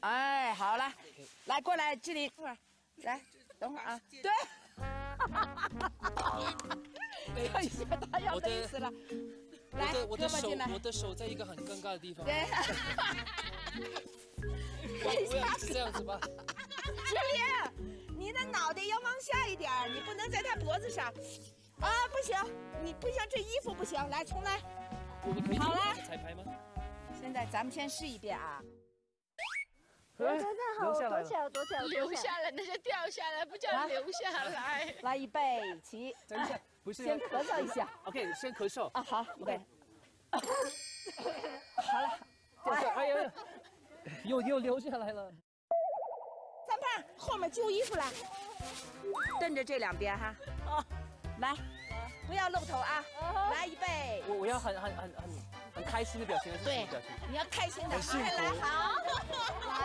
哎，好了，来过来，这里，来，等会儿啊，对，看一下他要了，来，我的手胳膊进来，我的手在一个很尴尬的地方，对，我我要一直这样子吧。志玲，你的脑袋要往下一点，你不能在他脖子上，啊，不行，你不行，这衣服不行，来，重来。我们可以好了彩排吗？现在咱们先试一遍啊，真的好，躲起来，躲起来，留躲起来。下来那就掉下来，不叫留下来。来，预备起，等一下，不是先咳嗽一下。OK，先咳嗽。啊，好，，OK。好了，就是，哎呀，又又流下来了。三胖后面揪衣服来，瞪着这两边哈。哦，来，不要露头啊！来，预备，我我要很很很很很开心的表情，还是什么表情？你要开心的，快来，好，来，